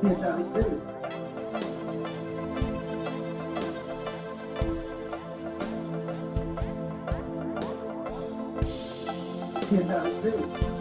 qui est arrivé. Qui est arrivé. Qui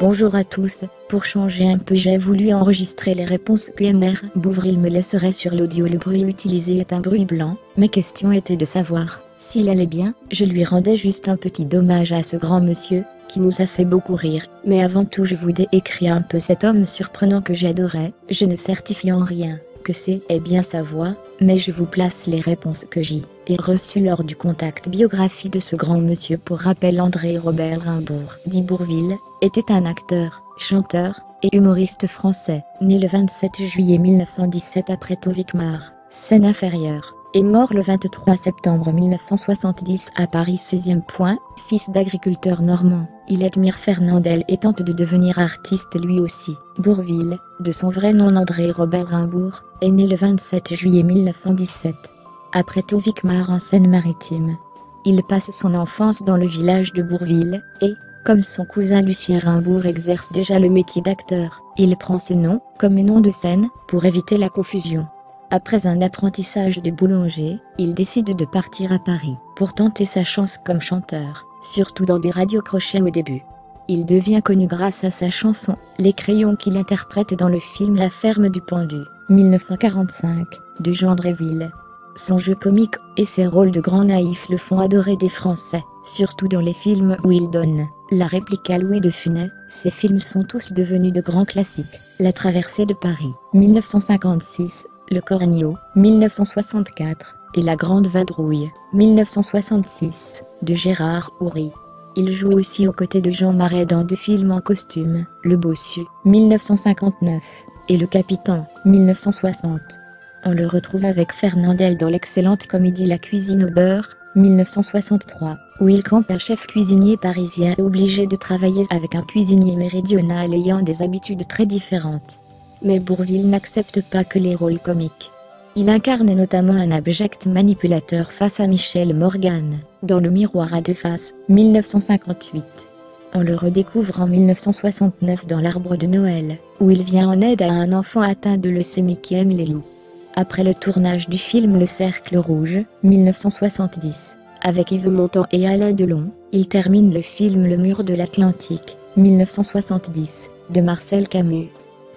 Bonjour à tous, pour changer un peu j'ai voulu enregistrer les réponses que MR Bouvril me laisserait sur l'audio. Le bruit utilisé est un bruit blanc, ma question était de savoir s'il allait bien, je lui rendais juste un petit dommage à ce grand monsieur, qui nous a fait beaucoup rire, mais avant tout je vous décris un peu cet homme surprenant que j'adorais, je ne certifie en rien c'est eh bien sa voix, mais je vous place les réponses que j'y ai reçues lors du contact biographie de ce grand monsieur pour rappel André Robert Rimbourg d'Ibourville, était un acteur, chanteur, et humoriste français, né le 27 juillet 1917 après Tovikmar, Seine inférieure, est mort le 23 septembre 1970 à Paris 16e point, fils d'agriculteur normand. Il admire Fernandel et tente de devenir artiste lui aussi. Bourville, de son vrai nom André Robert Rimbourg, est né le 27 juillet 1917. Après Tovikmar en Seine-Maritime. Il passe son enfance dans le village de Bourville, et, comme son cousin Lucien Rimbourg exerce déjà le métier d'acteur, il prend ce nom, comme nom de scène, pour éviter la confusion. Après un apprentissage de boulanger, il décide de partir à Paris pour tenter sa chance comme chanteur, surtout dans des radios crochets au début. Il devient connu grâce à sa chanson Les crayons qu'il interprète dans le film La ferme du pendu, 1945, de Jean Dréville. Son jeu comique et ses rôles de grand naïf le font adorer des Français, surtout dans les films où il donne la réplique à Louis de Funès. Ces films sont tous devenus de grands classiques. La traversée de Paris, 1956, le Cornio, 1964, et La Grande Vadrouille, 1966, de Gérard Houry. Il joue aussi aux côtés de Jean Marais dans deux films en costume, Le Bossu, 1959, et Le Capitaine, 1960. On le retrouve avec Fernandel dans l'excellente comédie La cuisine au beurre, 1963, où il campe un chef cuisinier parisien obligé de travailler avec un cuisinier méridional ayant des habitudes très différentes mais Bourville n'accepte pas que les rôles comiques. Il incarne notamment un abject manipulateur face à Michel Morgan, dans Le Miroir à deux faces, 1958. On le redécouvre en 1969 dans L'Arbre de Noël, où il vient en aide à un enfant atteint de leucémie qui aime les loups. Après le tournage du film Le Cercle Rouge, 1970, avec Yves Montand et Alain Delon, il termine le film Le Mur de l'Atlantique, 1970, de Marcel Camus.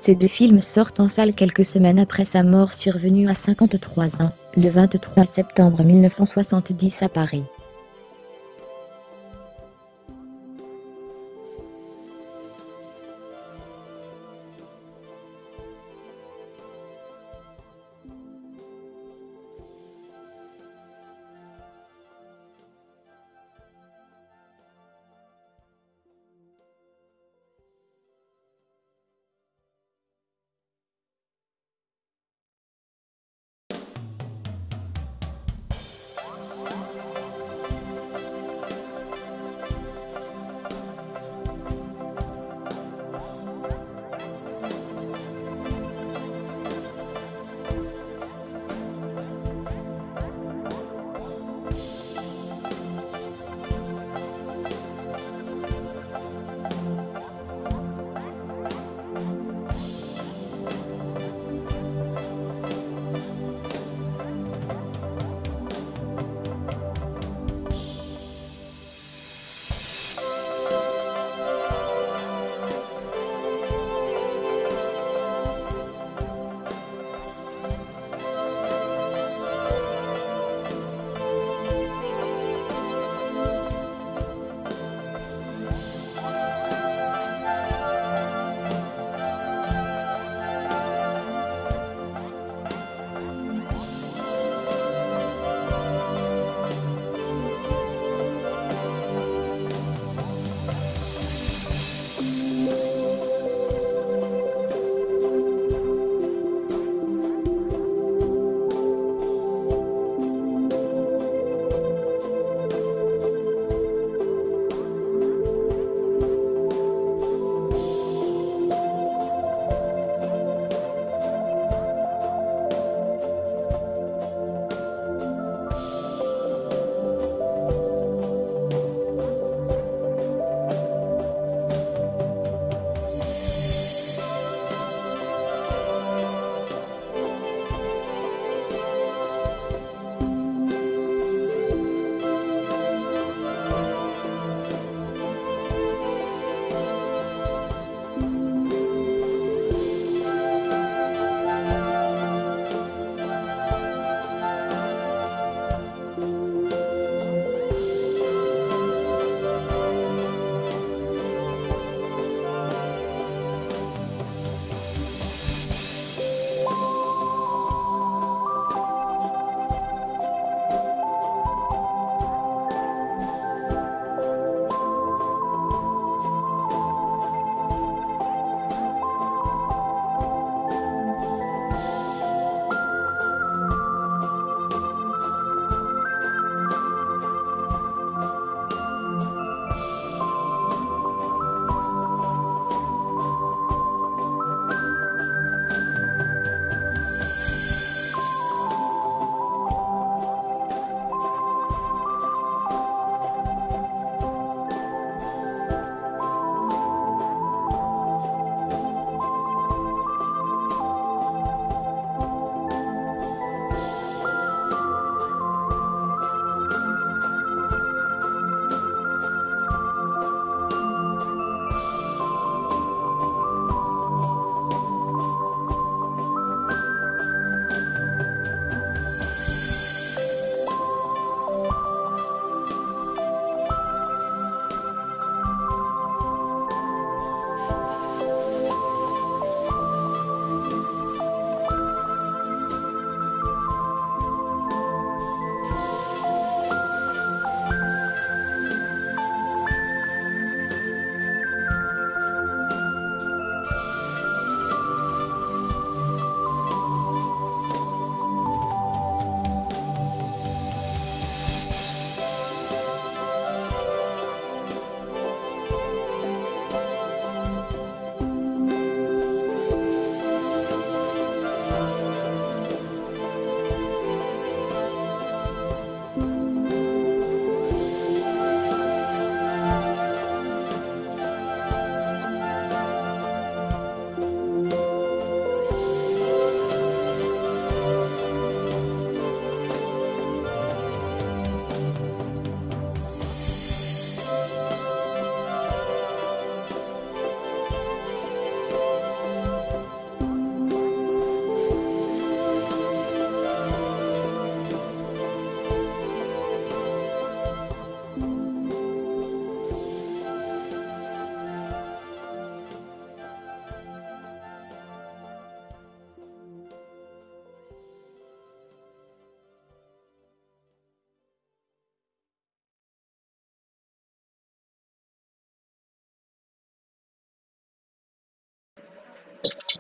Ces deux films sortent en salle quelques semaines après sa mort survenue à 53 ans, le 23 septembre 1970 à Paris.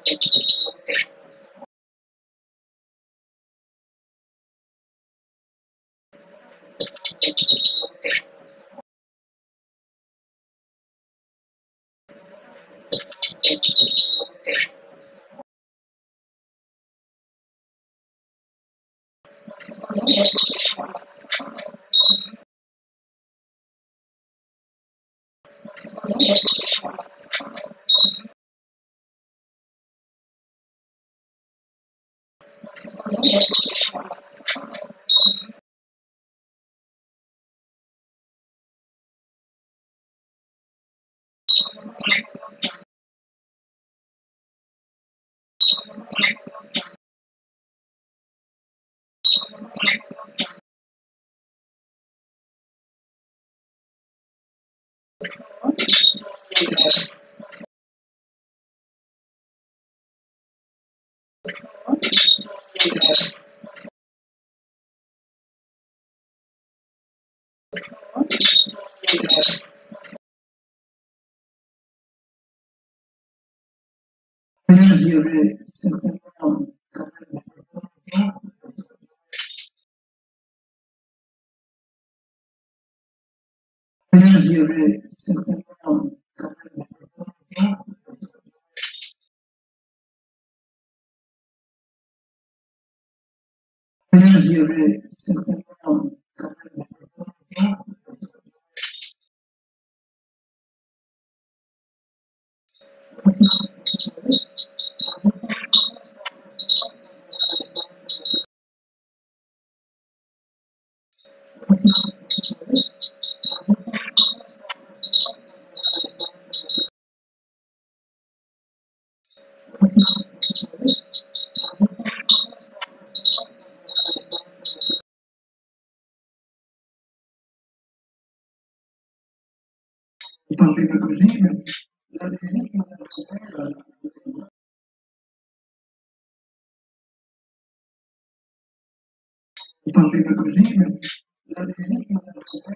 Il y avait certainement quand même Il y. Par pédagogie, la musique nous a donné par pédagogie, la musique nous a donné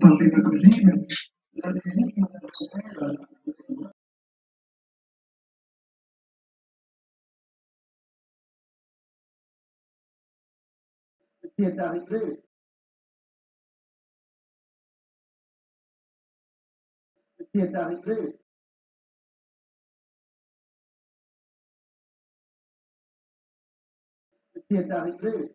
par pédagogie, la musique nous a donné Ce qui est arrivé, ce qui est arrivé,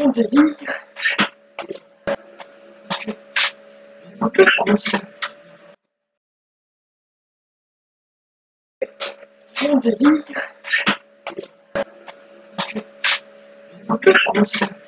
qui est arrivé, Thank you.